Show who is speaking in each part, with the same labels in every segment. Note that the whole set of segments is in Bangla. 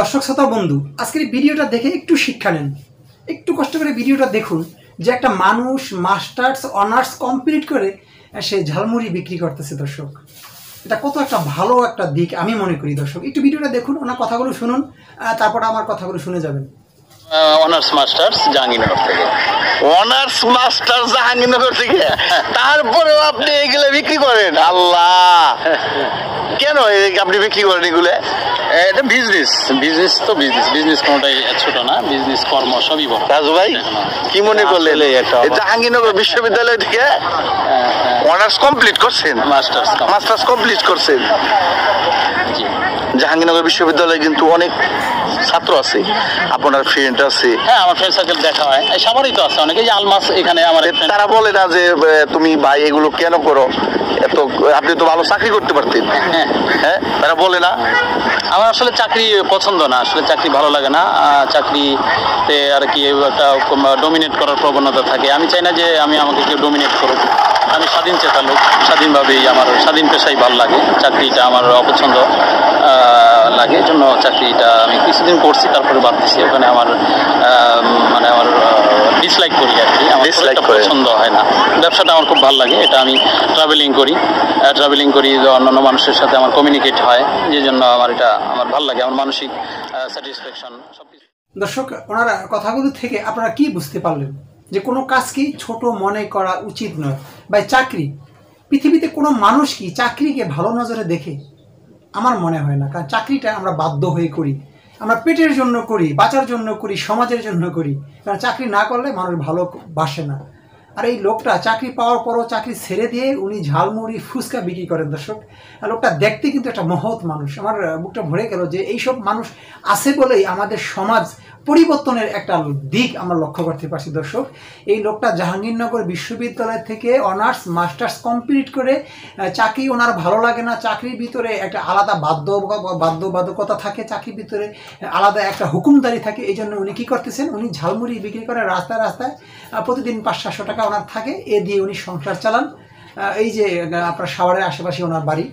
Speaker 1: দর্শক শ্রোতা, বন্ধু, আজকের ভিডিওটা দেখে একটু শিক্ষা নেন। একটু কষ্ট করে ভিডিওটা দেখুন যে একটা মানুষ মাস্টার্স, অনার্স কমপ্লিট করে সে ঝালমুড়ি বিক্রি করতেছে, দর্শক। এটা কত একটা ভালো একটা দিক আমি মনে করি, দর্শক। একটু ভিডিওটা দেখুন, ওনার কথাগুলো শুনুন তারপর আমার কথাগুলো শুনে যাবেন।
Speaker 2: অনার্স মাস্টার্স জাহাঙ্গীরনগর থেকে।
Speaker 3: অনার্স মাস্টার জাহাঙ্গীরনগর থেকে? তারপরেও আপনি এগুলো বিক্রি করেন? আল্লাহ! কেন আপনি বিক্রি করেন এগুলো?
Speaker 2: এটা বিজনেস বিজনেস তো বিজনেস বিজনেস কোনোটাই ছোট না। বিজনেস কর্ম সবই বড়।
Speaker 3: রাজু ভাই কি মনে করলেন? জাহাঙ্গীরনগর বিশ্ববিদ্যালয় থেকে অনার্স কমপ্লিট করছেন?
Speaker 2: মাস্টার্স
Speaker 3: মাস্টার্স কমপ্লিট করছেন?
Speaker 2: জি।
Speaker 3: জাহাঙ্গীরনগর বিশ্ববিদ্যালয়ে কিন্তু অনেক ছাত্র আছে। আপনার ফ্রেন্ড আছে।
Speaker 2: হ্যাঁ আমার ফ্রেন্ড সার্কেল দেখা হয়। এই সবারই তো আছে অনেকে। যে আলমাস এখানে আমার
Speaker 3: তারা বলে না যে তুমি ভাই এগুলো কেন করো? এত আপনি তো ভালো চাকরি করতে পারতেন।
Speaker 2: হ্যাঁ।
Speaker 3: হ্যাঁ তারা বলে না।
Speaker 2: আমার আসলে চাকরি পছন্দ না। আসলে চাকরি ভালো লাগে না। চাকরিতে আর কি একটা ডোমিনেট করার প্রবণতা থাকে। আমি চাই না যে আমি আমাকে কেউ ডোমিনেট করুক। আমি স্বাধীন চেতা লোক। স্বাধীনভাবেই আমার স্বাধীন পেশাই ভালো লাগে। চাকরিটা আমার অপছন্দ। লাগে এই জন্য চাকরিটা আমি কিছুদিন করছি তারপরে বাদ দিছি ওখানে আমার মানে আমার ডিসলাইক করি আর কি। আমার। পছন্দ হয় না। ব্যবসাটা আমার খুব ভালো লাগে এটা আমি ট্রাভেলিং করি। ট্রাভেলিং করি যে অন্যান্য মানুষের সাথে আমার কমিউনিকেট হয় যে জন্য আমার এটা আমার ভালো লাগে আমার মানসিক স্যাটিসফ্যাকশন সব
Speaker 1: দর্শক ওনারা কথাগুলো থেকে আপনারা কি বুঝতে পারলেন? যে কোনো কাজকে ছোট মনে করা উচিত নয়? বা চাকরি? পৃথিবীতে কোনো মানুষ কি চাকরিকে ভালো নজরে দেখে? আমার মনে হয় না, কারণ চাকরিটা আমরা বাধ্য হয়ে করি। আমরা পেটের জন্য করি, বাঁচার জন্য করি, সমাজের জন্য করি। কারণ চাকরি না করলে মানুষ ভালো বাসে না। আর এই লোকটা চাকরি পাওয়ার পরও চাকরি ছেড়ে দিয়ে উনি ঝালমুড়ি ফুচকা বিক্রি করেন, দর্শক। লোকটা দেখতে কিন্তু একটা মহৎ মানুষ। আমার বুকটা ভরে গেল যে এইসব মানুষ আছে বলেই আমাদের সমাজ পরিবর্তনের একটা দিক আমরা লক্ষ্য করতে পারছি, দর্শক। এই লোকটা জাহাঙ্গীরনগর বিশ্ববিদ্যালয় থেকে অনার্স, মাস্টার্স কমপ্লিট করে চাকরি ওনার ভালো লাগে না, চাকরির ভিতরে একটা আলাদা বাধ্য, বাধ্যবাধকতা থাকে, চাকরির ভিতরে আলাদা একটা হুকুমদারি থাকে। এই জন্য উনি কী করতেছেন? উনি ঝালমুড়ি বিক্রি করে রাস্তায় রাস্তায় প্রতিদিন পাঁচ সাতশো টাকা ওনার থাকে, এ দিয়ে উনি সংসার চালান। এই যে আপনার সাভারের আশেপাশে ওনার বাড়ি।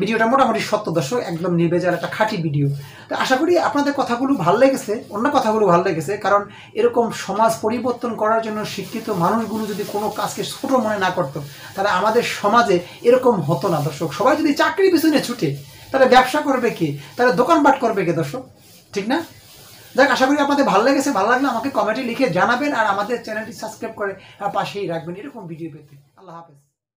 Speaker 1: ভিডিওটা মোটামুটি সত্য দর্শক, একদম নির্বেজার একটা খাঁটি ভিডিও। তো আশা করি আপনাদের কথাগুলো ভালো লেগেছে, অন্য কথাগুলো ভালো লেগেছে, কারণ এরকম সমাজ পরিবর্তন করার জন্য শিক্ষিত মানুষগুলো যদি কোনো কাজকে ছোট মনে না করতো, তাহলে আমাদের সমাজে এরকম হতো না দর্শক। সবাই যদি চাকরি পিছনে ছুটে, তাহলে ব্যবসা করবে কে? তাহলে দোকানপাট করবে কে দর্শক? ঠিক না? দেখ, আশা করি আপনাদের ভালো লেগেছে, ভালো লাগলে আমাকে কমেন্টে লিখে জানাবেন আর আমাদের চ্যানেলটি সাবস্ক্রাইব করে পাশেই রাখবেন। এরকম ভিডিও পেতে। আল্লাহ হাফেজ।